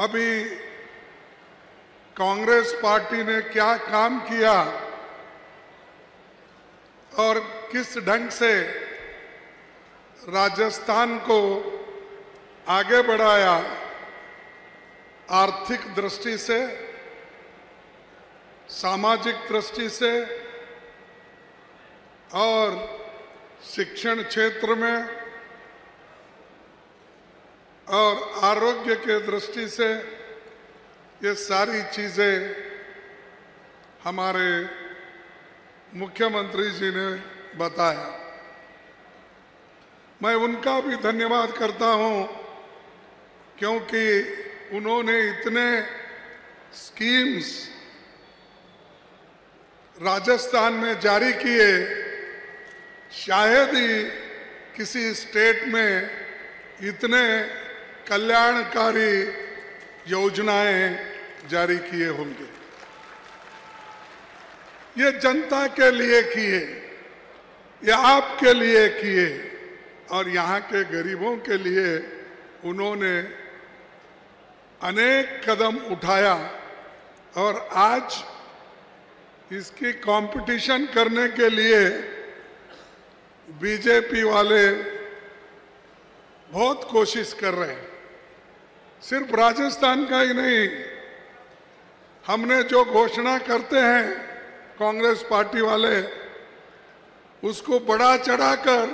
अभी कांग्रेस पार्टी ने क्या काम किया और किस ढंग से राजस्थान को आगे बढ़ाया आर्थिक दृष्टि से, सामाजिक दृष्टि से और शिक्षण क्षेत्र में और आरोग्य के दृष्टि से ये सारी चीज़ें हमारे मुख्यमंत्री जी ने बताया। मैं उनका भी धन्यवाद करता हूँ, क्योंकि उन्होंने इतने स्कीम्स राजस्थान में जारी किए, शायद ही किसी स्टेट में इतने कल्याणकारी योजनाएँ जारी किए होंगे। ये जनता के लिए किए, ये आपके लिए किए, और यहाँ के गरीबों के लिए उन्होंने अनेक कदम उठाया, और आज इसकी कंपटीशन करने के लिए बीजेपी वाले बहुत कोशिश कर रहे हैं। सिर्फ़ राजस्थान का ही नहीं, हमने जो घोषणा करते हैं कांग्रेस पार्टी वाले, उसको बढ़ा चढ़ाकर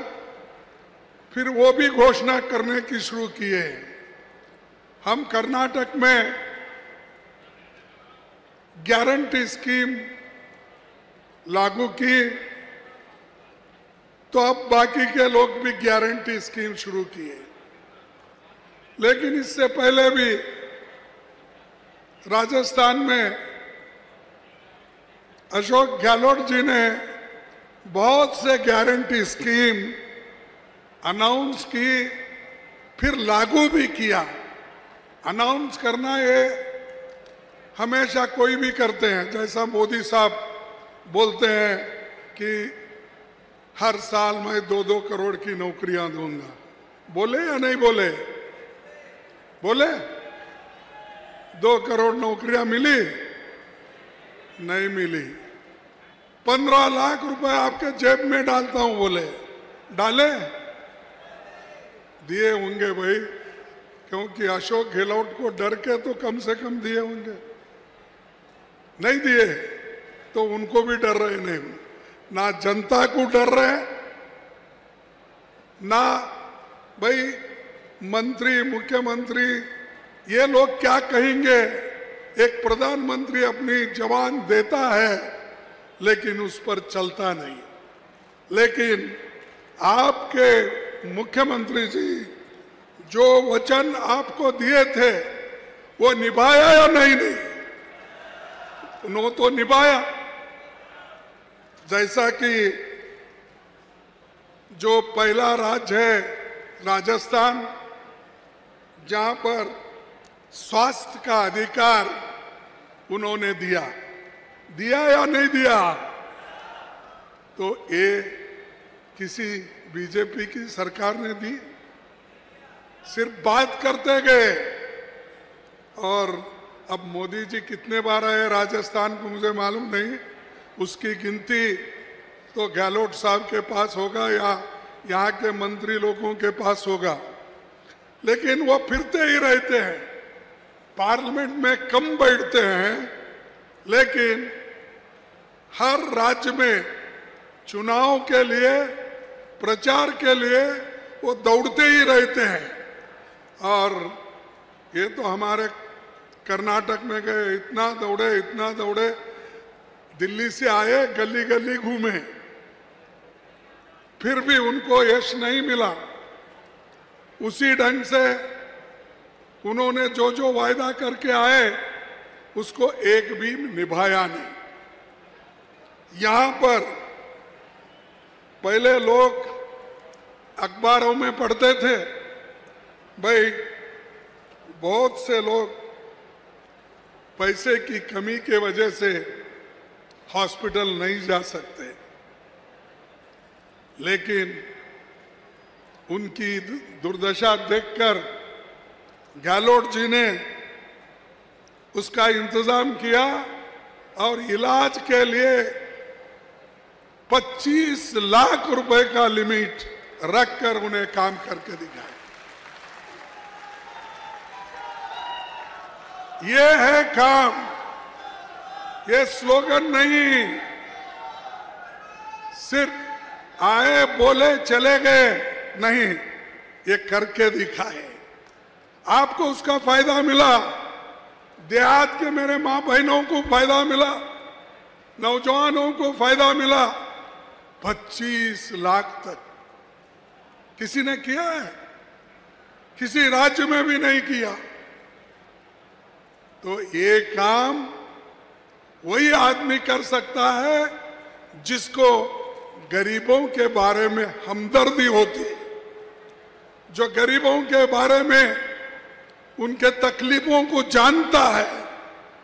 फिर वो भी घोषणा करने की शुरू किए। हम कर्नाटक में गारंटी स्कीम लागू की तो अब बाकी के लोग भी गारंटी स्कीम शुरू किए। लेकिन इससे पहले भी राजस्थान में अशोक गहलोत जी ने बहुत से गारंटी स्कीम अनाउंस की, फिर लागू भी किया। अनाउंस करना ये हमेशा कोई भी करते हैं। जैसा मोदी साहब बोलते हैं कि हर साल मैं दो दो करोड़ की नौकरियाँ दूँगा। बोले या नहीं बोले? बोले, दो करोड़ नौकरियाँ मिली, नहीं मिली। पंद्रह लाख रुपए आपके जेब में डालता हूँ, बोले। डाले? दिए होंगे भाई, क्योंकि अशोक गहलोत को डर के तो कम से कम दिए होंगे। नहीं दिए तो उनको भी डर रहे नहीं ना जनता को डर रहे, ना भाई मंत्री, मुख्यमंत्री, ये लोग क्या कहेंगे? एक प्रधानमंत्री अपनी जवान देता है, लेकिन उस पर चलता नहीं। लेकिन आपके मुख्यमंत्री जी, जो वचन आपको दिए थे, वो निभाया या नहीं? नहीं। उन्होंने तो निभाया। जैसा कि जो पहला राज्य है राजस्थान जहाँ पर स्वास्थ्य का अधिकार उन्होंने दिया। दिया या नहीं दिया? तो ये किसी बीजेपी की सरकार ने दी। सिर्फ़ बात करते गए। और अब मोदी जी कितने बार आए राजस्थान को मुझे मालूम नहीं। उसकी गिनती तो गहलोत साहब के पास होगा या यहाँ के मंत्री लोगों के पास होगा। लेकिन वो फिरते ही रहते हैं। पार्लियामेंट में कम बैठते हैं, लेकिन हर राज्य में चुनाव के लिए, प्रचार के लिए वो दौड़ते ही रहते हैं। और ये तो हमारे कर्नाटक में गए, इतना दौड़े इतना दौड़े, दिल्ली से आए गली गली घूमे। फिर भी उनको यश नहीं मिला। उसी ढंग से उन्होंने जो जो वायदा करके आए, उसको एक भी निभाया नहीं। यहाँ पर पहले लोग अखबारों में पढ़ते थे, भाई, बहुत से लोग पैसे की कमी के वजह से हॉस्पिटल नहीं जा सकते। लेकिन उनकी दुर्दशा देखकर गहलोत जी ने उसका इंतज़ाम किया और इलाज के लिए 25 लाख रुपए का लिमिट रखकर उन्हें काम करके दिखाया। ये है काम, ये स्लोगन नहीं, सिर्फ़ आए बोले चले गए। नहीं, ये करके दिखाए। आपको उसका फ़ायदा मिला। देहात के मेरे माँ बहनों को फ़ायदा मिला। नौजवानों को फ़ायदा मिला। 25 लाख तक। किसी ने किया है? किसी राज्य में भी नहीं किया। तो ये काम वही आदमी कर सकता है जिसको गरीबों के बारे में हमदर्दी होती है। जो गरीबों के बारे में उनके तकलीफों को जानता है,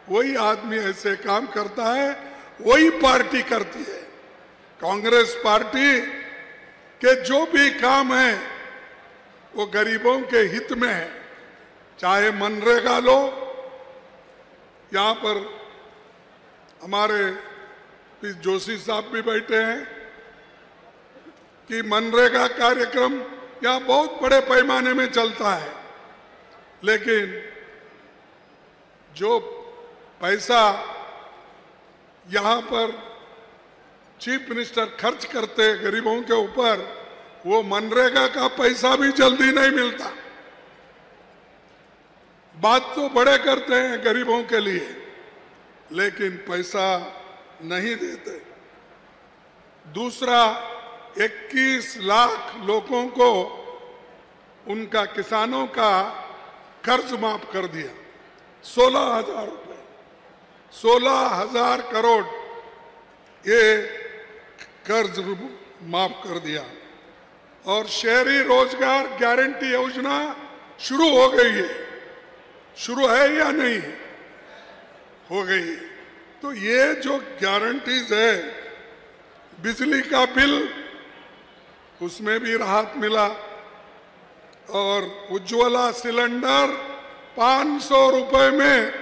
वही आदमी ऐसे काम करता है, वही पार्टी करती है। कांग्रेस पार्टी के जो भी काम है, वो गरीबों के हित में है। चाहे मनरेगा लो, यहाँ पर हमारे जोशी साहब भी बैठे हैं कि मनरेगा कार्यक्रम यहाँ बहुत बड़े पैमाने में चलता है। लेकिन जो पैसा यहाँ पर चीफ मिनिस्टर खर्च करते गरीबों के ऊपर, वो मनरेगा का पैसा भी जल्दी नहीं मिलता। बात तो बड़े करते हैं गरीबों के लिए, लेकिन पैसा नहीं देते। दूसरा 21 लाख लोगों को उनका किसानों का कर्ज माफ़ कर दिया। सोलह हज़ार रुपये सोलह हज़ार करोड़ ये कर्ज माफ़ कर दिया। और शहरी रोज़गार गारंटी योजना शुरू हो गई है। शुरू है या नहीं? हो गई तो ये जो गारंटीज है, बिजली का बिल उसमें भी राहत मिला। और उज्ज्वला सिलेंडर 500 रुपए में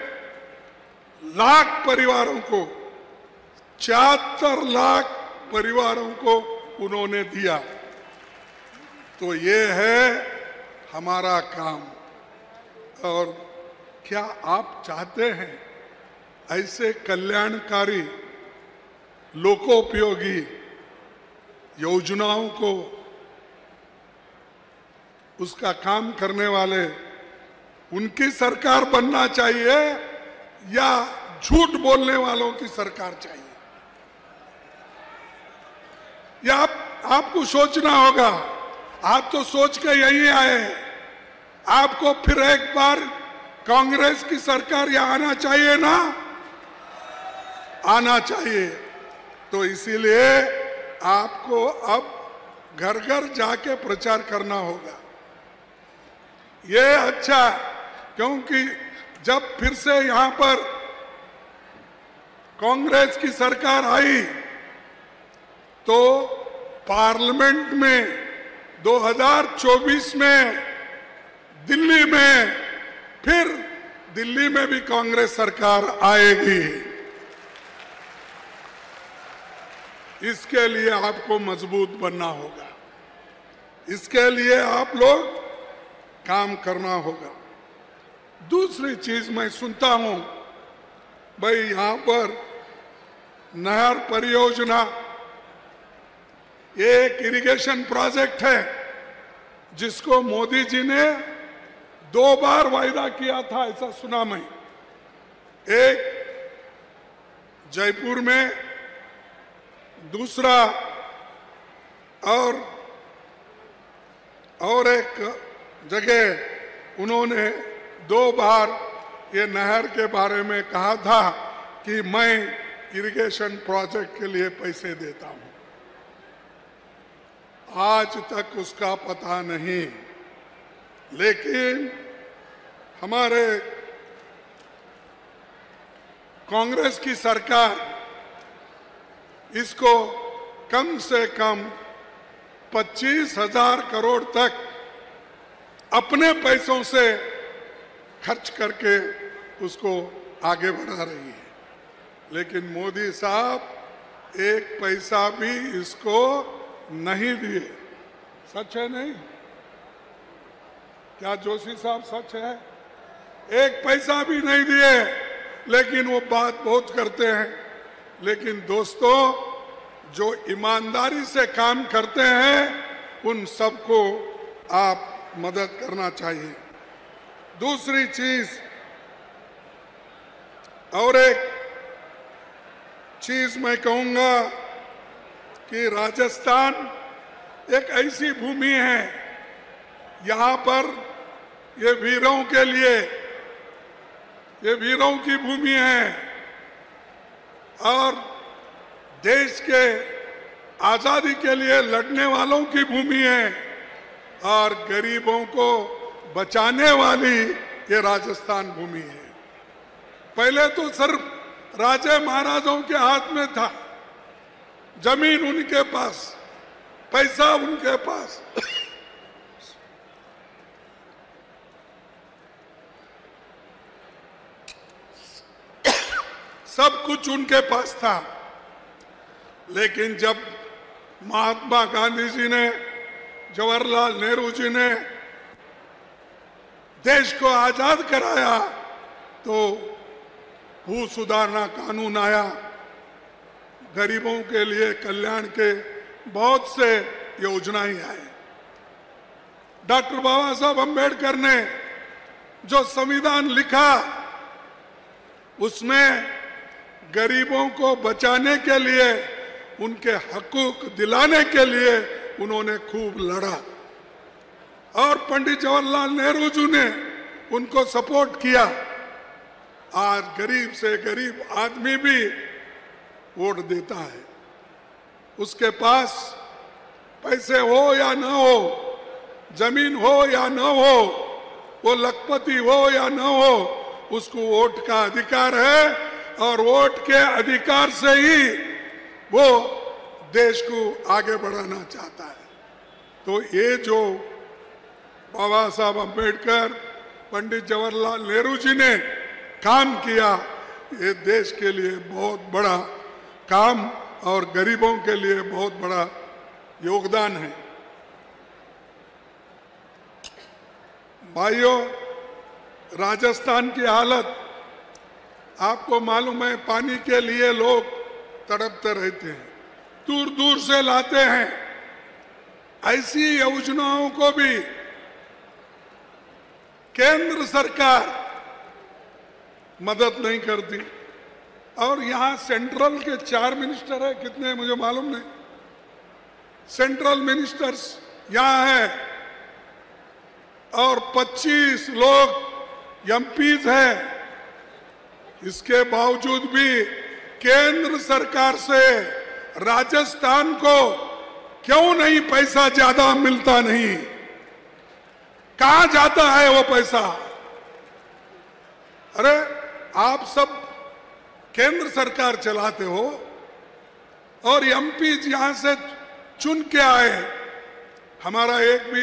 लाख परिवारों को, छिहत्तर लाख परिवारों को उन्होंने दिया। तो ये है हमारा काम। और क्या आप चाहते हैं ऐसे कल्याणकारी, लोकोपयोगी योजनाओं को उसका काम करने वाले उनकी सरकार बनना चाहिए या झूठ बोलने वालों की सरकार चाहिए? या आप, आपको सोचना होगा आप तो सोच के यही आए आपको फिर एक बार कांग्रेस की सरकार यहाँ आना चाहिए ना? आना चाहिए। तो इसीलिए आपको अब घर घर जाके प्रचार करना होगा। ये अच्छा क्योंकि जब फिर से यहाँ पर कांग्रेस की सरकार आई तो पार्लियामेंट में 2024 में, दिल्ली में, फिर दिल्ली में भी कांग्रेस सरकार आएगी। इसके लिए आपको मज़बूत बनना होगा। इसके लिए आप लोग काम करना होगा। दूसरी चीज़ मैं सुनता हूँ, भाई यहाँ पर नहर परियोजना एक इरिगेशन प्रोजेक्ट है, जिसको मोदी जी ने दो बार वायदा किया था, ऐसा सुना मैं। एक जयपुर में दूसरा और और एक जगह उन्होंने दो बार ये नहर के बारे में कहा था कि मैं इरिगेशन प्रोजेक्ट के लिए पैसे देता हूँ। आज तक उसका पता नहीं। लेकिन हमारे कांग्रेस की सरकार इसको कम से कम पच्चीस हज़ार करोड़ तक अपने पैसों से खर्च करके उसको आगे बढ़ा रही है। लेकिन मोदी साहब एक पैसा भी इसको नहीं दिए। सच है नहीं? क्या जोशी साहब सच है? एक पैसा भी नहीं दिए, लेकिन वो बात बहुत करते हैं। लेकिन दोस्तों, जो ईमानदारी से काम करते हैं, उन सबको आप मदद करना चाहिए। दूसरी चीज़, और एक चीज़ मैं कहूँगा कि राजस्थान एक ऐसी भूमि है, यहाँ पर ये वीरों के लिए, ये वीरों की भूमि है। और देश के आज़ादी के लिए लड़ने वालों की भूमि है और गरीबों को बचाने वाली ये राजस्थान भूमि है। पहले तो सिर्फ़ राजे महाराजों के हाथ में था। ज़मीन उनके पास, पैसा उनके पास। सब कुछ उनके पास था। लेकिन जब महात्मा गांधी जी ने, जवाहरलाल नेहरू जी ने देश को आज़ाद कराया तो भू सुधारना कानून आया। गरीबों के लिए, कल्याण के बहुत से योजनाएँ आए। डॉक्टर बाबा साहब अंबेडकर ने जो संविधान लिखा, उसमें गरीबों को बचाने के लिए, उनके हकूक दिलाने के लिए उन्होंने खूब लड़ा। और पंडित जवाहरलाल नेहरू जी ने उनको सपोर्ट किया। आज गरीब से गरीब आदमी भी वोट देता है। उसके पास पैसे हो या ना हो, ज़मीन हो या ना हो, वो लखपति हो या ना हो, उसको वोट का अधिकार है। और वोट के अधिकार से ही वो देश को आगे बढ़ाना चाहता है। तो ये जो बाबा साहब अंबेडकर पंडित जवाहरलाल नेहरू जी ने काम किया, ये देश के लिए बहुत बड़ा काम और गरीबों के लिए बहुत बड़ा योगदान है। भाइयों, राजस्थान की हालत आपको मालूम है, पानी के लिए लोग तड़पते रहते हैं दूर दूर से लाते हैं। ऐसी योजनाओं को भी केंद्र सरकार मदद नहीं करती। और यहाँ सेंट्रल के चार मिनिस्टर है, कितने मुझे मालूम नहीं। सेंट्रल मिनिस्टर्स यहाँ है और 25 लोग एमपीज हैं। इसके बावजूद भी केंद्र सरकार से राजस्थान को क्यों नहीं पैसा ज़्यादा मिलता नहीं? कहा जाता है वो पैसा? अरे, आप सब केंद्र सरकार चलाते हो और एमपी यहाँ से चुन के आए हमारा एक भी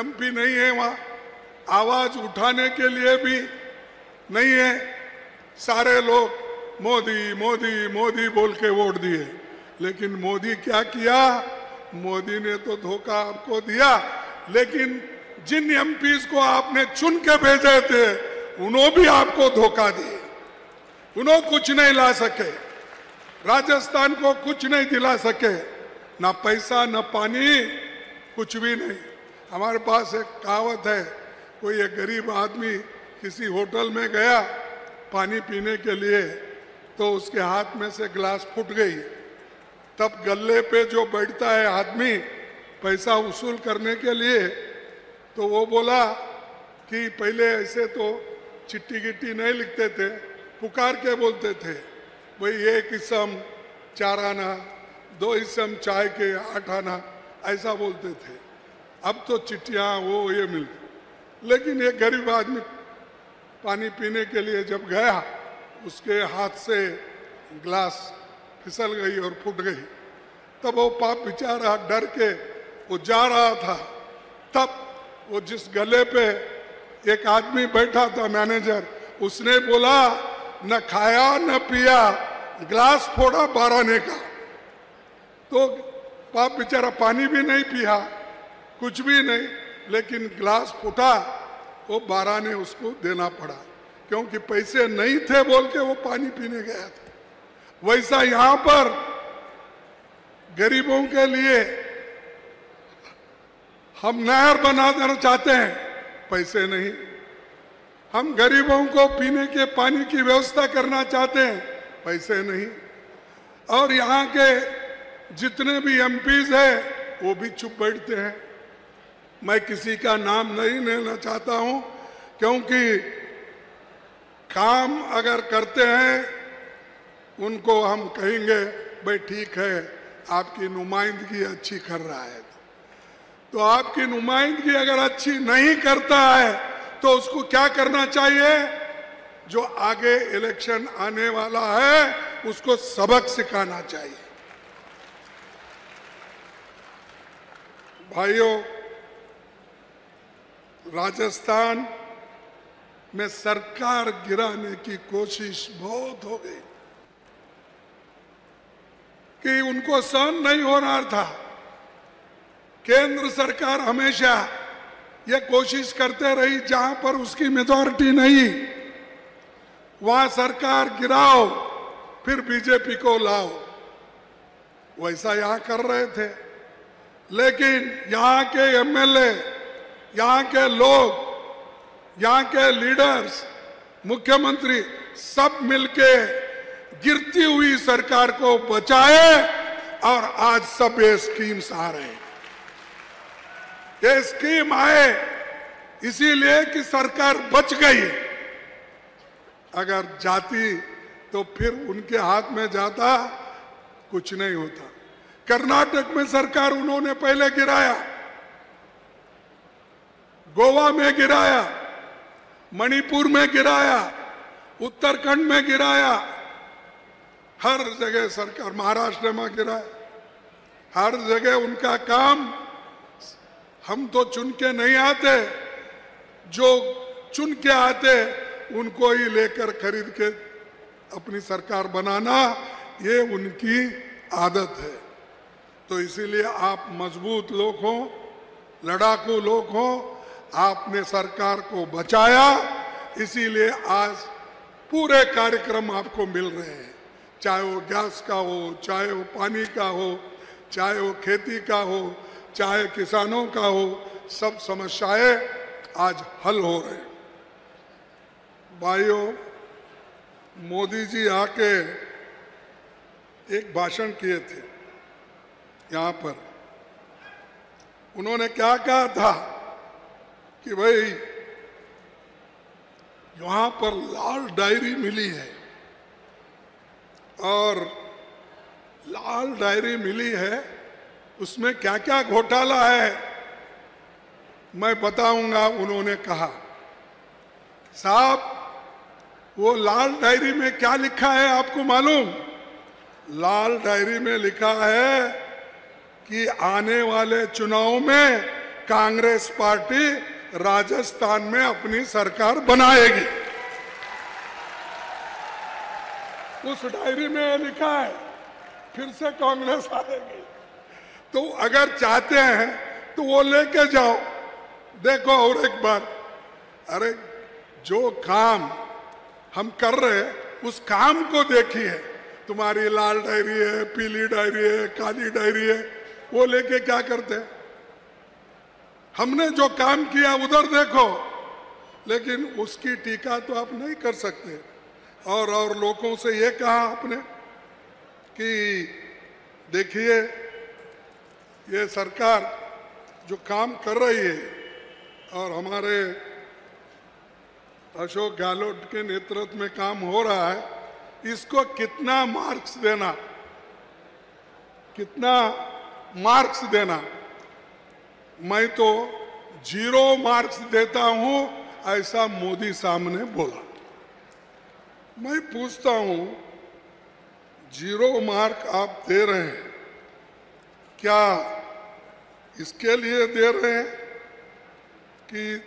एमपी नहीं है, वहाँ आवाज़ उठाने के लिए भी नहीं है। सारे लोग मोदी मोदी मोदी बोल के वोट दिए। लेकिन मोदी क्या किया? मोदी ने तो धोखा आपको दिया। लेकिन जिन एमपीज को आपने चुन के भेजे थे उन्होंने भी आपको धोखा दिए। उन्होंने कुछ नहीं ला सके। राजस्थान को कुछ नहीं दिला सके। ना पैसा, न पानी, कुछ भी नहीं। हमारे पास एक कहावत है, कोई एक गरीब आदमी किसी होटल में गया पानी पीने के लिए तो उसके हाथ में से गिलास फूट गई। तब गले पे जो बैठता है आदमी पैसा वसूल करने के लिए तो वो बोला कि पहले ऐसे तो चिट्टी गिट्टी नहीं लिखते थे, पुकार के बोलते थे, भाई एक इसम, चार आना, दो इसम, चाय के आठ आना, ऐसा बोलते थे। अब तो चिट्ठियाँ, वो ये मिलती लेकिन एक गरीब आदमी पानी पीने के लिए जब गया, उसके हाथ से ग्लास फिसल गई और फूट गई। तब वो पाप बेचारा डर के, वो जा रहा था। तब वो जिस गले पे एक आदमी बैठा था मैनेजर, उसने बोला, न खाया, न पिया, ग्लास फोड़ा बारह का। तो पाप बेचारा पानी भी नहीं पिया, कुछ भी नहीं, लेकिन ग्लास फूटा। वो बारह ने उसको देना पड़ा, क्योंकि पैसे नहीं थे बोल के वो पानी पीने गया था। वैसा यहाँ पर गरीबों के लिए हम नहर बना देना चाहते हैं, पैसे नहीं। हम गरीबों को पीने के पानी की व्यवस्था करना चाहते हैं, पैसे नहीं। और यहाँ के जितने भी एमपीज हैं, वो भी चुप बैठते हैं। मैं किसी का नाम नहीं लेना चाहता हूँ, क्योंकि काम अगर करते हैं, उनको हम कहेंगे, भाई ठीक है, आपकी नुमाइंदगी अच्छी कर रहा है तो। आपकी नुमाइंदगी अगर अच्छी नहीं करता है तो उसको क्या करना चाहिए? जो आगे इलेक्शन आने वाला है, उसको सबक सिखाना चाहिए। भाइयों राजस्थान में सरकार गिराने की कोशिश बहुत हो गई। कि उनको सहन नहीं हो रहा था। केंद्र सरकार हमेशा ये कोशिश करते रही, जहाँ पर उसकी मेजोरिटी नहीं, वहाँ सरकार गिराओ, फिर बीजेपी को लाओ। वैसा यहाँ कर रहे थे। लेकिन यहाँ के एमएलए यहाँ के लोग, यहाँ के लीडर्स मुख्यमंत्री सब मिलके गिरती हुई सरकार को बचाए और आज सब ये स्कीम्स आ रहे हैं। ये स्कीम आए इसीलिए कि सरकार बच गई अगर जाती तो फिर उनके हाथ में जाता, कुछ नहीं होता। कर्नाटक में सरकार उन्होंने पहले गिराया। गोवा में गिराया, मणिपुर में गिराया, उत्तराखंड में गिराया, हर जगह सरकार, महाराष्ट्र में गिराया। हर जगह उनका काम, हम तो चुन के नहीं आते, जो चुन के आते, उनको ही लेकर खरीद के अपनी सरकार बनाना, ये उनकी आदत है। तो इसीलिए आप मज़बूत लोग हों, लड़ाकू लोग हो आपने सरकार को बचाया, इसीलिए आज पूरे कार्यक्रम आपको मिल रहे हैं। चाहे वो गैस का हो, चाहे वो पानी का हो, चाहे वो खेती का हो, चाहे किसानों का हो, सब समस्याएँ आज हल हो रहे हैं। भाइयों, मोदी जी आके एक भाषण किए थे, यहाँ पर। उन्होंने क्या कहा था? कि भाई, यहाँ पर लाल डायरी मिली है। और लाल डायरी मिली है, उसमें क्या क्या घोटाला है, मैं बताऊँगा, उन्होंने कहा। साहब, वो लाल डायरी में क्या लिखा है आपको मालूम? लाल डायरी में लिखा है कि आने वाले चुनाव में कांग्रेस पार्टी राजस्थान में अपनी सरकार बनाएगी। उस डायरी में लिखा है, फिर से कांग्रेस आएगी तो अगर चाहते हैं तो वो लेके जाओ। देखो और एक बार, अरे जो काम हम कर रहे हैं, उस काम को देखिए। तुम्हारी लाल डायरी है, पीली डायरी है, काली डायरी है, वो लेके क्या करते हैं? हमने जो काम किया उधर देखो। लेकिन उसकी टीका तो आप नहीं कर सकते। और और लोगों से ये कहा आपने कि देखिए, ये सरकार जो काम कर रही है, और हमारे अशोक गहलोत के नेतृत्व में काम हो रहा है, इसको कितना मार्क्स देना? कितना मार्क्स देना? मैं तो ज़ीरो मार्क्स देता हूँ, ऐसा मोदी सामने बोला। मैं पूछता हूँ, ज़ीरो मार्क आप दे रहे हैं, क्या इसके लिए दे रहे हैं कि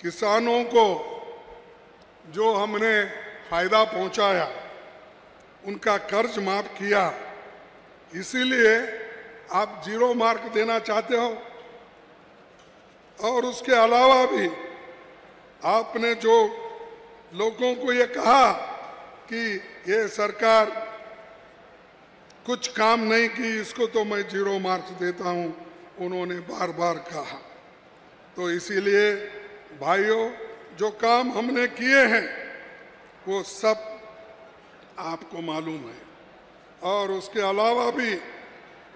किसानों को जो हमने फ़ायदा पहुँचाया, उनका कर्ज माफ़ किया? इसीलिए आप ज़ीरो मार्क देना चाहते हो, और उसके अलावा भी आपने जो लोगों को ये कहा कि ये सरकार कुछ काम नहीं की, इसको तो मैं ज़ीरो मार्क्स देता हूँ, उन्होंने बार बार कहा। तो इसीलिए भाइयों, जो काम हमने किए हैं, वो सब आपको मालूम है। और उसके अलावा भी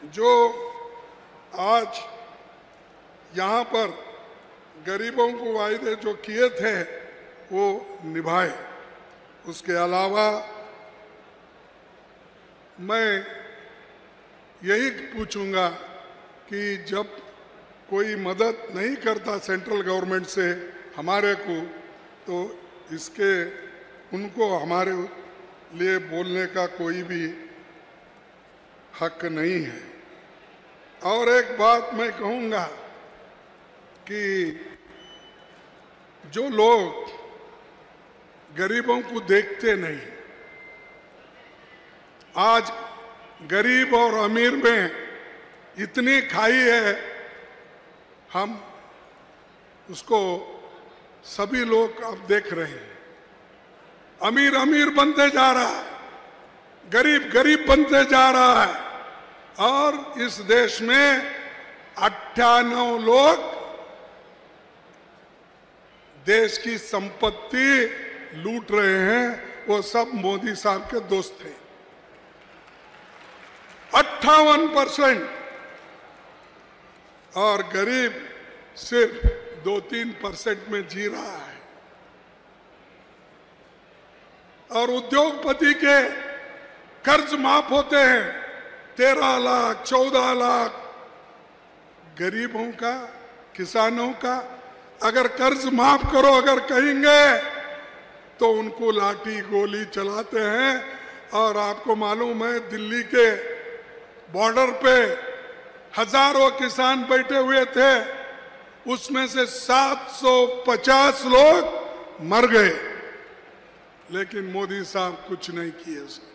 जो आज यहाँ पर गरीबों को वायदे जो किए थे, वो निभाए। उसके अलावा मैं यही पूछूँगा कि जब कोई मदद नहीं करता सेंट्रल गवर्नमेंट से हमारे को तो इसके, उनको हमारे लिए बोलने का कोई भी हक नहीं है। और एक बात मैं कहूँगा कि जो लोग गरीबों को देखते नहीं, आज गरीब और अमीर में इतनी खाई है, हम उसको सभी लोग अब देख रहे हैं। अमीर अमीर बनते जा रहा है गरीब गरीब बनते जा रहा है। और इस देश में अट्ठानव लोग देश की संपत्ति लूट रहे हैं, वो सब मोदी साहब के दोस्त थे। अट्ठावन परसेंट। और गरीब सिर्फ़ दो तीन परसेंट में जी रहा है। और उद्योगपति के कर्ज माफ़ होते हैं। तेरह लाख, चौदह लाख। गरीबों का, किसानों का अगर कर्ज माफ़ करो, अगर कहेंगे तो उनको लाठी गोली चलाते हैं। और आपको मालूम है, दिल्ली के बॉर्डर पे हज़ारों किसान बैठे हुए थे। उसमें से 750 लोग मर गए। लेकिन मोदी साहब कुछ नहीं किए उसने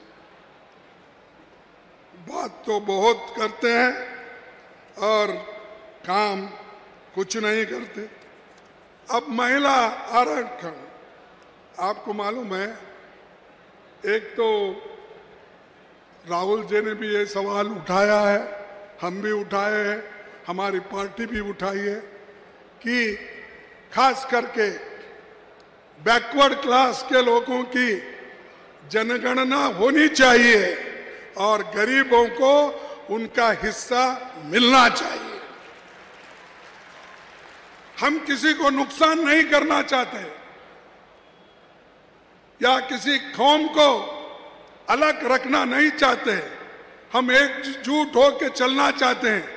बात तो बहुत करते हैं और काम कुछ नहीं करते। अब महिला आरक्षण, आपको मालूम है, एक तो राहुल जी ने भी ये सवाल उठाया है, हम भी उठाए हैं, हमारी पार्टी भी उठाई है कि खास करके बैकवर्ड क्लास के लोगों की जनगणना होनी चाहिए। और गरीबों को उनका हिस्सा मिलना चाहिए। हम किसी को नुकसान नहीं करना चाहते या किसी कौम को अलग रखना नहीं चाहते। हम एकजुट होकर चलना चाहते हैं,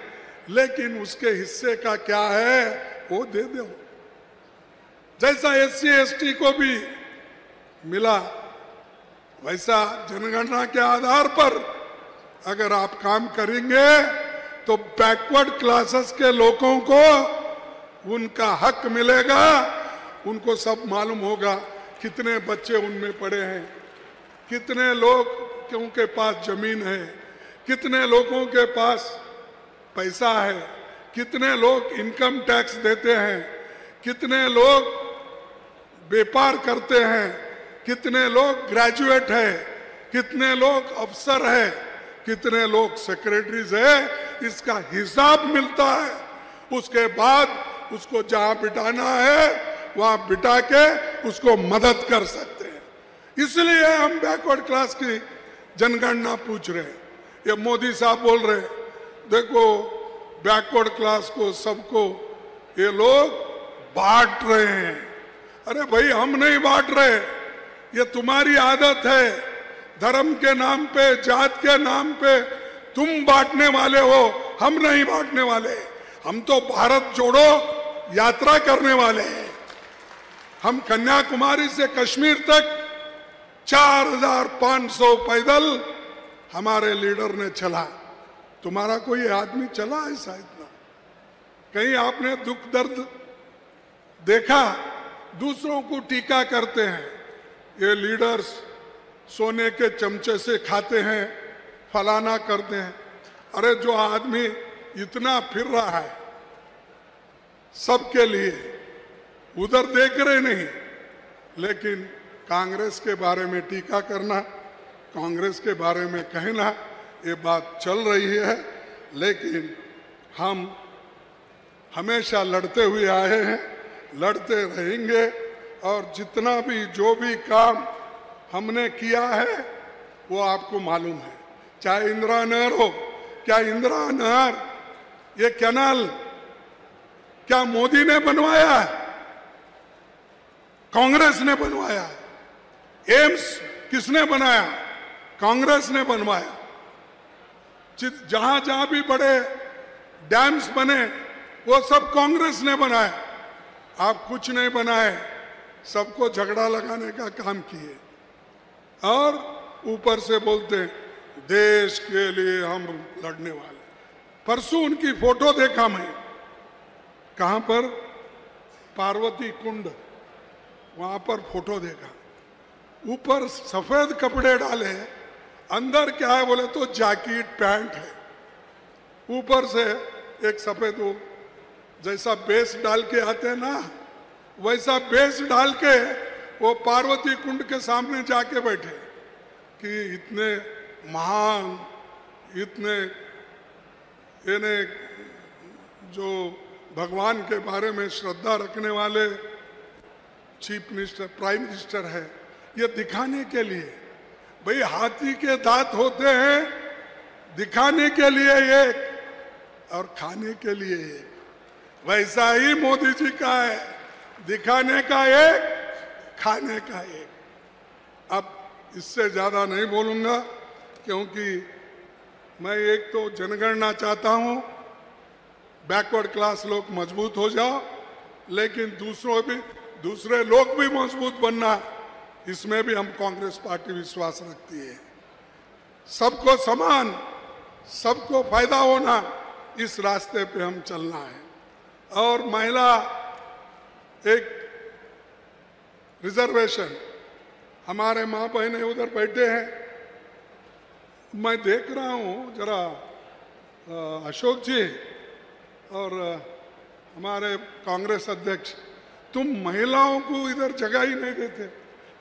लेकिन उसके हिस्से का क्या है, वो दे दो। जैसा एस सी एस टी को भी मिला वैसा जनगणना के आधार पर अगर आप काम करेंगे तो बैकवर्ड क्लासेस के लोगों को उनका हक मिलेगा, उनको सब मालूम होगा कितने बच्चे उनमें पड़े हैं, कितने लोग के पास ज़मीन है, कितने लोगों के पास पैसा है, कितने लोग इनकम टैक्स देते हैं, कितने लोग व्यापार करते हैं कितने लोग ग्रेजुएट है, कितने लोग अफसर है, कितने लोग सेक्रेटरीज है, इसका हिसाब मिलता है। उसके बाद उसको जहाँ बिठाना है, वहाँ बिठा के उसको मदद कर सकते हैं। इसलिए हम बैकवर्ड क्लास की जनगणना पूछ रहे हैं। ये मोदी साहब बोल रहे हैं, देखो बैकवर्ड क्लास को सबको, ये लोग बांट रहे हैं। अरे भाई, हम नहीं बांट रहे। ये तुम्हारी आदत है। धर्म के नाम पे जात के नाम पे तुम बांटने वाले हो। हम नहीं बांटने वाले। हम तो भारत जोड़ो यात्रा करने वाले हैं। हम कन्याकुमारी से कश्मीर तक 4,500 पैदल हमारे लीडर ने चला। तुम्हारा कोई आदमी चला ऐसा इतना कहीं आपने दुख दर्द देखा? दूसरों को टीका करते हैं। ये लीडर्स सोने के चमचे से खाते हैं, फलाना करते हैं। अरे जो आदमी इतना फिर रहा है, सबके लिए, उधर देख रहे नहीं, लेकिन कांग्रेस के बारे में टीका करना, कांग्रेस के बारे में कहना, ये बात चल रही है। लेकिन हम हमेशा लड़ते हुए आए हैं, लड़ते रहेंगे। और जितना भी जो भी काम हमने किया है, वो आपको मालूम है। चाहे इंदिरा नहर हो, क्या इंदिरा नहर, ये कैनाल क्या मोदी ने बनवाया है? कांग्रेस ने बनवाया है। एम्स किसने बनाया? कांग्रेस ने बनवाया। जहाँ जहाँ भी बड़े डैम्स बने, वो सब कांग्रेस ने बनाए। आप कुछ नहीं बनाए। सबको झगड़ा लगाने का काम किए। और ऊपर से बोलते, देश के लिए हम लड़ने वाले। परसों उनकी फ़ोटो देखा मैं। कहाँ पर? पार्वती कुंड। वहाँ पर फ़ोटो देखा। ऊपर सफ़ेद कपड़े डाले। अंदर क्या है बोले तो जैकेट, पैंट है। ऊपर से एक सफ़ेद वो जैसा बेस डाल के आते हैं ना वैसा बेस डाल के वो पार्वती कुंड के सामने जाके बैठे कि इतने महान, इतने इन्हें जो भगवान के बारे में श्रद्धा रखने वाले चीफ मिनिस्टर, प्राइम मिनिस्टर है, ये दिखाने के लिए, भाई हाथी के दांत होते हैं, दिखाने के लिए एक और खाने के लिए एक। वैसा ही मोदी जी का है। दिखाने का एक, खाने का एक। अब इससे ज़्यादा नहीं बोलूँगा, क्योंकि मैं एक तो जनगणना चाहता हूँ बैकवर्ड क्लास लोग मज़बूत हो जाओ, लेकिन दूसरों भी, दूसरे लोग भी मज़बूत बनना, इसमें भी हम कांग्रेस पार्टी विश्वास रखती है। सबको समान, सबको फ़ायदा होना, इस रास्ते पे हम चलना है। और महिला एक रिजर्वेशन हमारे माँ बहने उधर बैठे हैं। मैं देख रहा हूँ जरा अशोक जी और हमारे कांग्रेस अध्यक्ष, तुम महिलाओं को इधर जगह ही नहीं देते।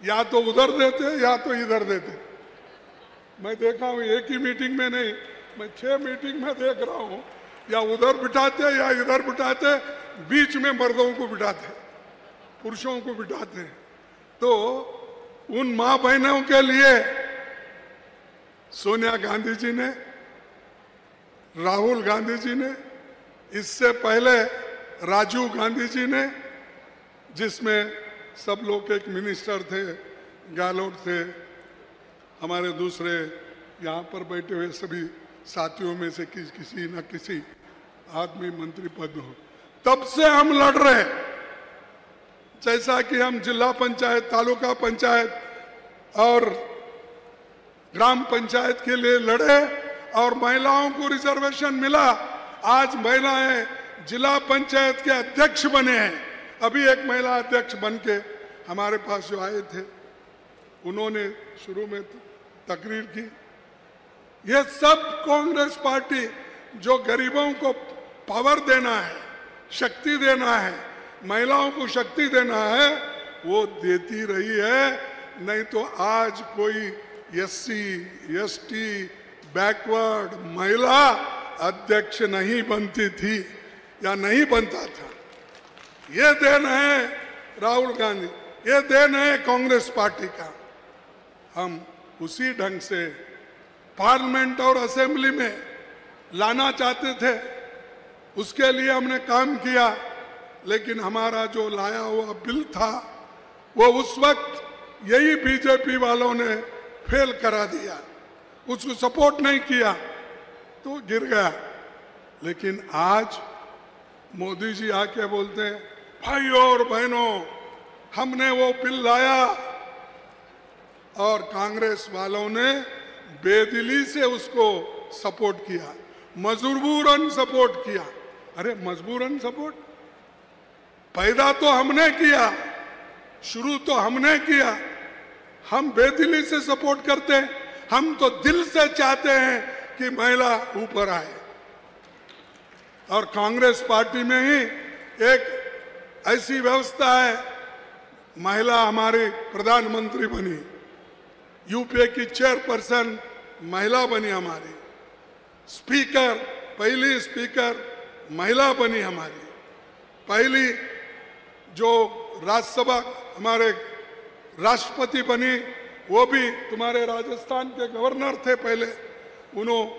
या तो उधर देते या तो इधर देते। मैं देखा हूँ एक ही मीटिंग में नहीं, मैं छह मीटिंग में देख रहा हूँ। या उधर बिठाते या इधर बिठाते, बीच में मर्दों को बिठाते। पुरुषों को बिठाते हैं। तो उन माँ बहनों के लिए सोनिया गांधी जी ने, राहुल गांधी जी ने, इससे पहले राजीव गांधी जी ने, जिसमें सब लोग एक मिनिस्टर थे, गहलोत थे, हमारे दूसरे यहाँ पर बैठे हुए सभी साथियों में से किस, किसी न किसी आदमी मंत्री पद हो। तब से हम लड़ रहे हैं। जैसा कि हम जिला पंचायत, तालुका पंचायत और ग्राम पंचायत के लिए लड़े और महिलाओं को रिजर्वेशन मिला। आज महिलाएँ जिला पंचायत के अध्यक्ष बने हैं। अभी एक महिला अध्यक्ष बन के हमारे पास जो आए थे, उन्होंने शुरू में तकरीर की। ये सब कांग्रेस पार्टी जो गरीबों को पावर देना है, शक्ति देना है महिलाओं को शक्ति देना है, वो देती रही है। नहीं तो आज कोई एस सी बैकवर्ड महिला अध्यक्ष नहीं बनती थी या नहीं बनता था। ये देन है राहुल गांधी, ये देन है कांग्रेस पार्टी का। हम उसी ढंग से पार्लियामेंट और असेंबली में लाना चाहते थे, उसके लिए हमने काम किया। लेकिन हमारा जो लाया हुआ बिल था, वो उस वक्त यही बीजेपी वालों ने फेल करा दिया। उसको सपोर्ट नहीं किया तो गिर गया। लेकिन आज मोदी जी आके बोलते हैं भाइयों और बहनों, हमने वो बिल लाया। और कांग्रेस वालों ने बेदिली से उसको सपोर्ट किया, मजबूरन सपोर्ट किया। अरे, मजबूरन सपोर्ट? पैदा तो हमने किया, शुरू तो हमने किया। हम बेदिली से सपोर्ट करते हैं, हम तो दिल से चाहते हैं कि महिला ऊपर आए। और कांग्रेस पार्टी में ही एक ऐसी व्यवस्था है, महिला हमारी प्रधानमंत्री बनी। यूपीए की चेयरपर्सन महिला बनी हमारी। स्पीकर, पहली स्पीकर महिला बनी हमारी। पहली जो राज्यसभा हमारे राष्ट्रपति बनी, वो भी तुम्हारे राजस्थान के गवर्नर थे पहले। उन्होंने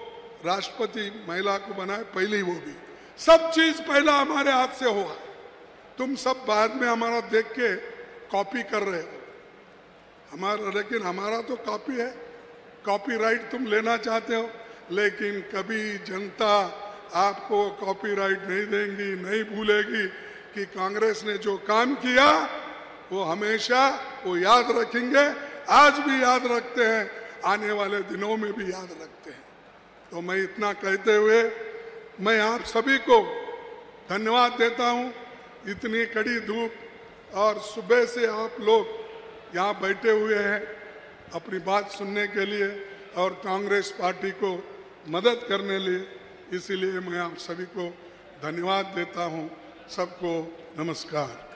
राष्ट्रपति महिला को बनाए, पहली वो भी। सब चीज़ पहला हमारे हाथ से हुआ। तुम सब बाद में हमारा देख के कॉपी कर रहे हो। हमारा, लेकिन हमारा तो कॉपी है। कॉपीराइट तुम लेना चाहते हो, लेकिन कभी जनता आपको कॉपीराइट नहीं देंगी, नहीं भूलेगी। कि कांग्रेस ने जो काम किया, वो हमेशा वो याद रखेंगे। आज भी याद रखते हैं, आने वाले दिनों में भी याद रखते हैं। तो मैं इतना कहते हुए मैं आप सभी को धन्यवाद देता हूँ। इतनी कड़ी धूप और सुबह से आप लोग यहाँ बैठे हुए हैं अपनी बात सुनने के लिए और कांग्रेस पार्टी को मदद करने लिए। इसीलिए मैं आप सभी को धन्यवाद देता हूँ। सबको नमस्कार।